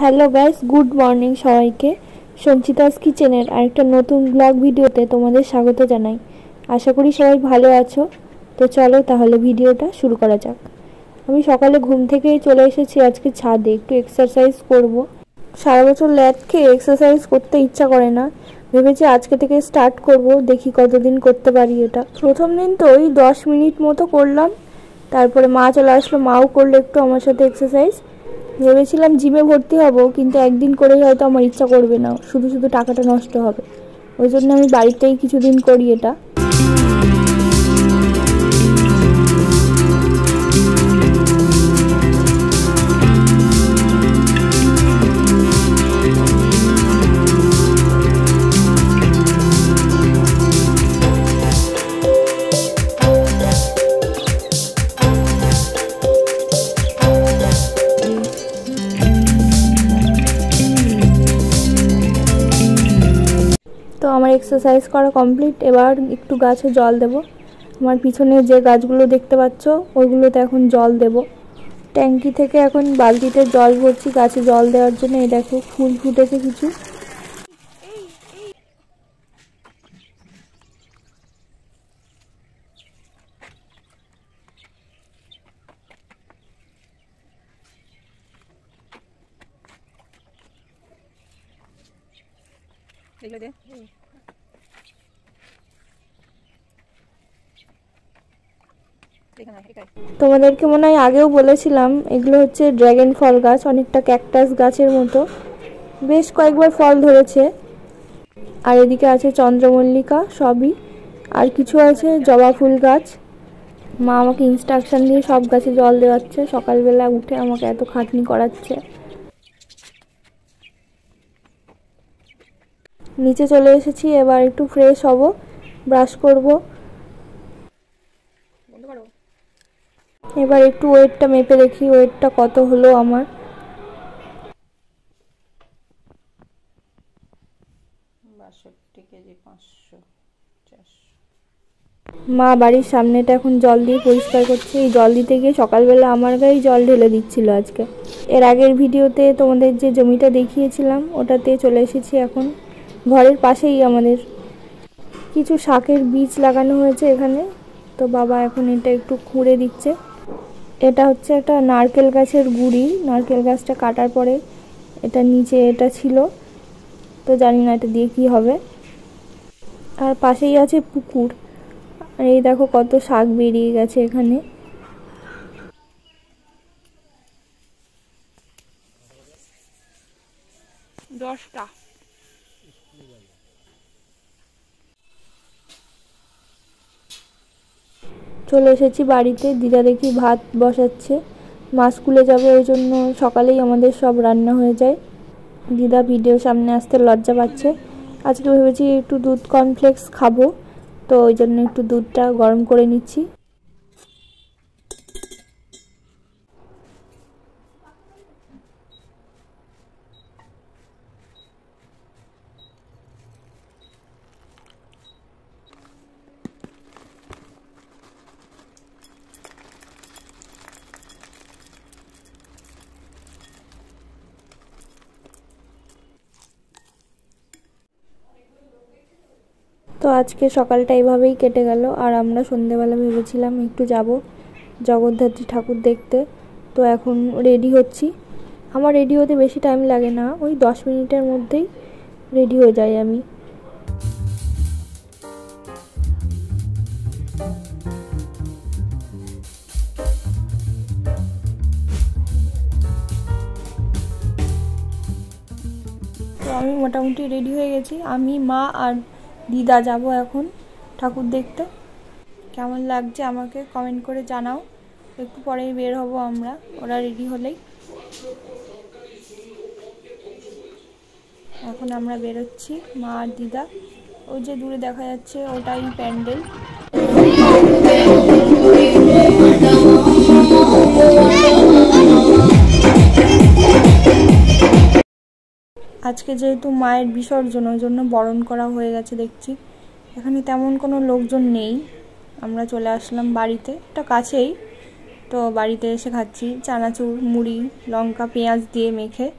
Hello guys good morning সবাইকে। সঞ্চিতাস কিচেনের আরেকটা নতুন ব্লগ ভিডিওতে তোমাদের স্বাগত জানাই। আশা করি সবাই ভালো আছো। তো চলো তাহলে ভিডিওটা শুরু করা যাক। আমি সকালে ঘুম থেকেই চলে এসেছি, আজকে ছাদে একটু এক্সারসাইজ করব। সারা বছর ল্যাদ খেয়ে এক্সারসাইজ করতে ইচ্ছা করে না। ভেবেছি আজকে থেকে স্টার্ট করব, দেখি কতদিন করতে পারি এটা। প্রথম দিন তো ওই দশ মিনিট মতো করলাম, তারপরে মা চলে আসলো, মাও করল একটু আমার সাথে এক্সারসাইজ ভেবেছিলাম জিমে ভর্তি হব, কিন্তু একদিন করেই হয়তো আমার ইচ্ছা করবে না। শুধু শুধু টাকাটা নষ্ট হবে। ওই জন্য আমি বাড়িতেই কিছুদিন করি এটা। এক্সারসাইজ করা কমপ্লিট এবার একটু গাছে জল দেব। আমার পিছনে যে গাছগুলো দেখতে পাচ্ছ ওইগুলোতে এখন জল দেব। ট্যাঙ্কি থেকে এখন বালতিতে জল ভরছি গাছে জল দেওয়ার জন্য। এই দেখো, ফুল ফুটেছে কিছু। তোমাদেরকে মনে হয় আগেও বলেছিলাম, এগুলো হচ্ছে ড্র্যাগন ফল গাছ, অনেকটা ক্যাকটাস গাছের মতো। বেশ কয়েকবার ফল ধরেছে। আর এদিকে আছে চন্দ্রমল্লিকা, সবই। আর কিছু আছে জবা ফুল গাছ। মা আমাকে ইনস্ট্রাকশন দিয়ে সব গাছে জল দেওয়াচ্ছে। সকালবেলা উঠে আমাকে এত খাটনি করাচ্ছে। নিচে চলে এসেছি এবার একটু ফ্রেশ হব ব্রাশ করব। এবার একটু ওয়েটটা মেপে দেখি ওয়েটটা কত হলো আমার। বাষট্টি কেজি পাঁচশো চারশো। মা বাড়ির সামনেটা এখন জল দিয়ে পরিষ্কার করছে। এই জল দিতে গিয়ে সকালবেলা আমার গায়ে জল ঢেলে দিচ্ছিল আজকে। এর আগের ভিডিওতে তোমাদের যে জমিটা দেখিয়েছিলাম ওটাতে চলে এসেছি এখন। ঘরের পাশেই আমাদের কিছু শাকের বীজ লাগানো হয়েছে এখানে। তো বাবা এখন এটা একটু খুঁড়ে দিচ্ছে। এটা হচ্ছে একটা নারকেল গাছের গুড়ি। নারকেল গাছটা কাটার পরে এটা নিচে এটা ছিল। তো জানি না এটা দিয়ে কি হবে। আর পাশেই আছে পুকুর। আর এই দেখো কত শাক বেরিয়ে গেছে এখানে। দশটা। চলে এসেছি বাড়িতে, দিদা দেখি ভাত বসাচ্ছে। মা স্কুলে যাবে, ওই জন্য সকালেই আমাদের সব রান্না হয়ে যায়। দিদা ভিডিওর সামনে আসতে লজ্জা পাচ্ছে। আজকে ভেবেছি একটু দুধ কর্নফ্লেক্স খাব, তো ওই জন্য একটু দুধটা গরম করে নিচ্ছি। তো আজকে সকালটা এইভাবেই কেটে গেল। আর আমরা সন্ধেবেলা ভেবেছিলাম একটু যাব জগদ্ধাত্রী ঠাকুর দেখতে। তো এখন রেডি হচ্ছি। আমার রেডি হতে বেশি টাইম লাগে না। ওই দশ মিনিটের মধ্যেই রেডি হয়ে যাই আমি। তো আমি মোটামুটি রেডি হয়ে গেছি। আমি, মা আর দিদা যাব এখন ঠাকুর দেখতে। কেমন লাগছে আমাকে কমেন্ট করে জানাও। একটু পরেই বের হব আমরা, ওরা রেডি হলেই। এখন আমরা বেরোচ্ছি মা আর দিদা। ওই যে দূরে দেখা যাচ্ছে ওটাই প্যান্ডেল। আজকে যেহেতু মায়ের বিসর্জন, ওই জন্য বরণ করা হয়ে গেছে দেখছি। এখানে তেমন কোনো লোকজন নেই। আমরা চলে আসলাম বাড়িতে। এটা কাছেই। তো বাড়িতে এসে খাচ্ছি। চানাচুর, মুড়ি, লঙ্কা, পেঁয়াজ দিয়ে মেখে।